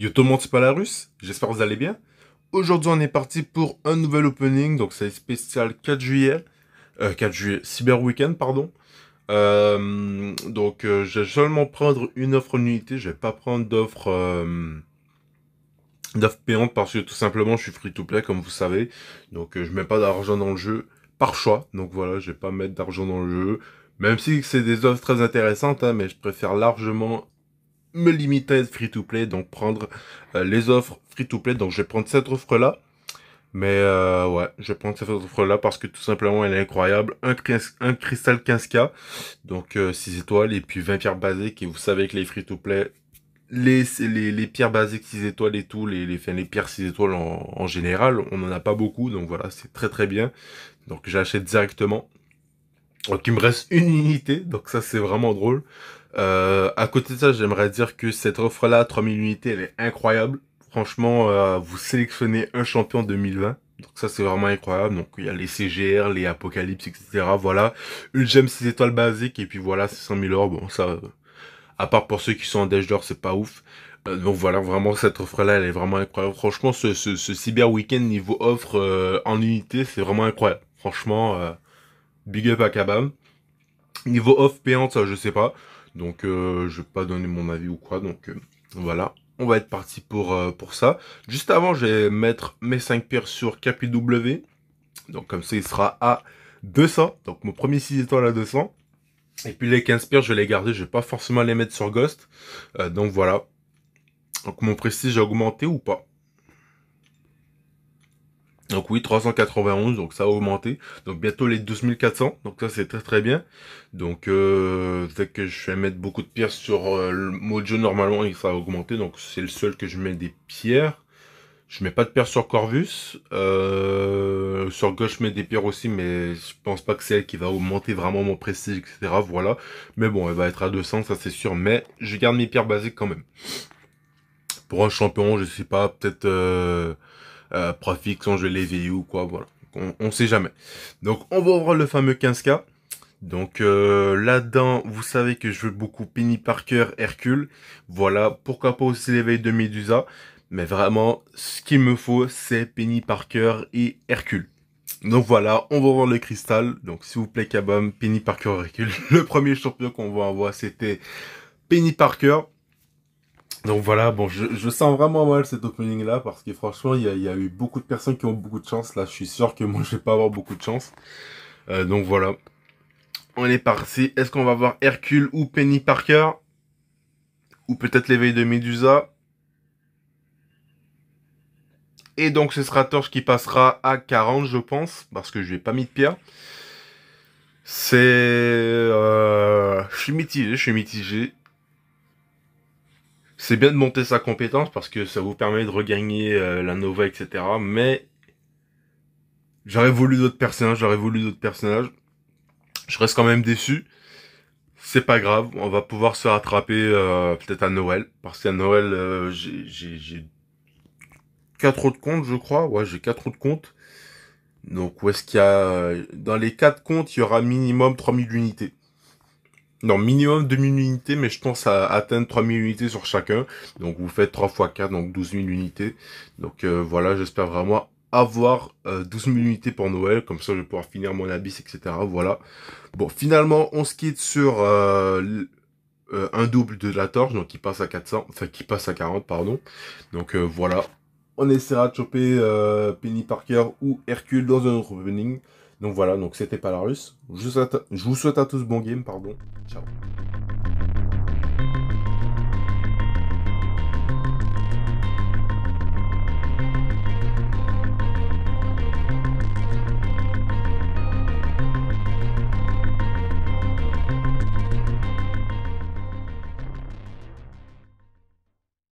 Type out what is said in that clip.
Yo tout le pas la russe, j'espère que vous allez bien. Aujourd'hui on est parti pour un nouvel opening, donc c'est spécial 4 juillet, euh, 4 juillet, Cyber Weekend pardon. Euh, donc euh, je vais seulement prendre une offre en unité, je vais pas prendre d'offre euh, d'offre payante parce que tout simplement je suis free to play comme vous savez, donc euh, je mets pas d'argent dans le jeu par choix, donc voilà je vais pas mettre d'argent dans le jeu, même si c'est des offres très intéressantes, hein, mais je préfère largement me limiter à free to play, donc prendre euh, les offres free to play. Donc je vais prendre cette offre là. Mais euh, ouais, je vais prendre cette offre là parce que tout simplement elle est incroyable. Un, un cristal 15k, donc 6 euh, étoiles et puis 20 pierres basiques. Et vous savez que les free to play, les, les, les pierres basiques 6 étoiles et tout, les, les, les pierres 6 étoiles en, en général, on en a pas beaucoup. Donc voilà, c'est très très bien. Donc j'achète directement. Donc il me reste une unité, donc ça c'est vraiment drôle. Euh, à côté de ça, j'aimerais dire que cette offre-là, 3000 unités, elle est incroyable. Franchement, euh, vous sélectionnez un champion 2020. Donc ça, c'est vraiment incroyable. Donc il y a les CGR, les Apocalypse, etc. Voilà. Une gemme 6 étoiles basique. Et puis voilà, c'est 100 000 euros. Bon, ça, à part pour ceux qui sont en dash d'or, c'est pas ouf. Euh, donc voilà, vraiment, cette offre-là, elle est vraiment incroyable. Franchement, ce, ce, ce Cyber Weekend niveau offre euh, en unité, c'est vraiment incroyable. Franchement, euh, big up à Kabam. Niveau off payante, ça, je sais pas. Donc euh, je vais pas donner mon avis ou quoi. Donc euh, voilà. On va être parti pour, euh, pour ça. Juste avant, je vais mettre mes 5 pierres sur KPW. Donc comme ça, il sera à 200. Donc mon premier 6 étoiles à 200. Et puis les 15 pierres, je vais les garder. Je vais pas forcément les mettre sur Ghost. donc voilà. Donc mon prestige a augmenté ou pas? Donc oui, 391, donc ça a augmenté. Donc bientôt les 12400, donc ça c'est très très bien. Donc euh, que je vais mettre beaucoup de pierres sur euh, le Mojo normalement et ça a augmenté. Donc c'est le seul que je mets des pierres. Je mets pas de pierres sur Corvus. Euh, sur gauche je mets des pierres aussi, mais je pense pas que c'est elle qui va augmenter vraiment mon prestige, etc. Voilà. Mais bon, elle va être à 200, ça c'est sûr. Mais je garde mes pierres basiques quand même. Pour un champion, je sais pas, peut-être... Euh, Profix, je ou quoi, voilà. On, on sait jamais. Donc on va ouvrir le fameux 15K. Donc euh, là-dedans, vous savez que je veux beaucoup Penny Parker, Hercule. Voilà, pourquoi pas aussi l'éveil de Medusa. Mais vraiment, ce qu'il me faut, c'est Penny Parker et Hercule. Donc voilà, on va voir le cristal. Donc s'il vous plaît, Kabam, Penny Parker, Hercule. Le premier champion qu'on va avoir, c'était Penny Parker. Donc voilà, bon, je, je sens vraiment mal cet opening là parce que franchement, il y a, eu beaucoup de personnes qui ont beaucoup de chance. Là, je suis sûr que moi, je vais pas avoir beaucoup de chance. Euh, donc voilà. On est parti. Est-ce qu'on va voir Hercule ou Penny Parker? Ou peut-être l'éveil de Medusa? Et donc ce sera Torche qui passera à 40, je pense, parce que je n'ai pas mis de pierre. C'est... Euh... Je suis mitigé, je suis mitigé c'est bien de monter sa compétence parce que ça vous permet de regagner euh, la Nova, etc. Mais j'aurais voulu d'autres personnages, j'aurais voulu d'autres personnages. Je reste quand même déçu. C'est pas grave, on va pouvoir se rattraper euh, peut-être à Noël. Parce qu'à Noël, euh, j'ai quatre autres comptes, je crois. Ouais, j'ai quatre autres comptes. Donc où est-ce qu'il y a... Dans les quatre comptes, il y aura minimum 3000 unités. Non, minimum 2000 unités, mais je pense à atteindre 3000 unités sur chacun. Donc vous faites 3 x 4, donc 12 000 unités. Donc euh, voilà, j'espère vraiment avoir euh, 12 000 unités pour Noël. Comme ça, je vais pouvoir finir mon abyss, etc. Voilà. Bon, finalement, on se quitte sur euh, euh, un double de la torche, donc qui passe à 400, enfin qui passe à 40, pardon. Donc voilà. On essaiera de choper Penny Parker ou Hercule dans un opening. Donc voilà, donc c'était Palarus. Je vous, souhaite, je vous souhaite à tous bon game, pardon. Ciao.